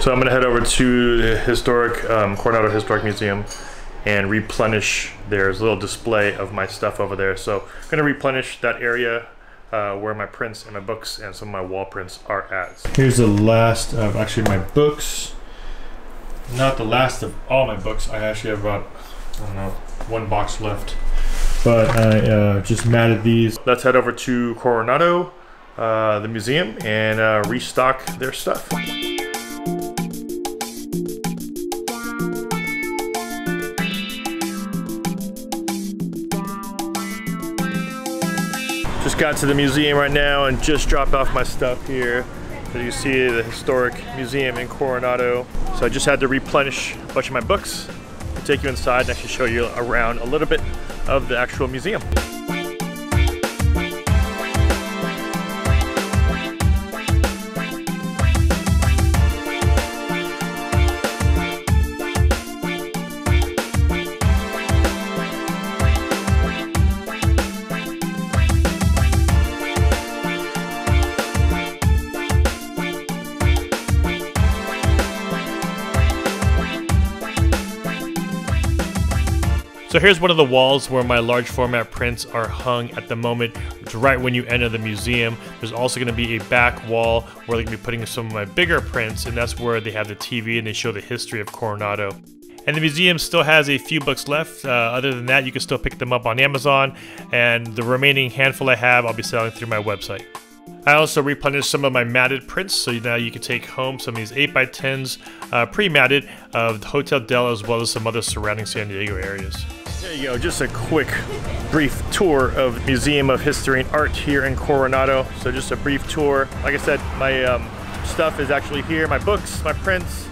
So I'm gonna head over to the historic um, Coronado Historic Museum and replenish. There's a little display of my stuff over there. So I'm gonna replenish that area uh, where my prints and my books and some of my wall prints are at. Here's the last of actually my books. Not the last of all my books. I actually have about, I don't know, one box left. But I uh, just matted these. Let's head over to Coronado, uh, the museum, and uh, restock their stuff. Just got to the museum right now and just dropped off my stuff here. As you see, the historic museum in Coronado. So I just had to replenish a bunch of my books. I'll take you inside and actually show you around a little bit of the actual museum. So here's one of the walls where my large format prints are hung at the moment. It's right when you enter the museum. There's also going to be a back wall where they're to be putting some of my bigger prints, and that's where they have the TV and they show the history of Coronado. And the museum still has a few books left. Uh, other than that, you can still pick them up on Amazon, and the remaining handful I have, I'll be selling through my website. I also replenished some of my matted prints, so now you can take home some of these 8x10s uh, pre-matted of the Hotel Del as well as some other surrounding San Diego areas. There you go, just a quick, brief tour of Museum of History and Art here in Coronado. So just a brief tour. Like I said, my um, stuff is actually here. My books, my prints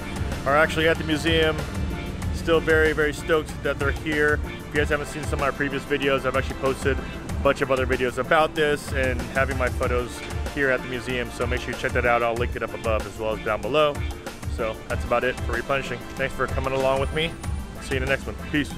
are actually at the museum. Still very, very stoked that they're here. If you guys haven't seen some of my previous videos, I've actually posted a bunch of other videos about this and having my photos here at the museum. So make sure you check that out. I'll link it up above as well as down below. So that's about it for replenishing. Thanks for coming along with me. See you in the next one. Peace.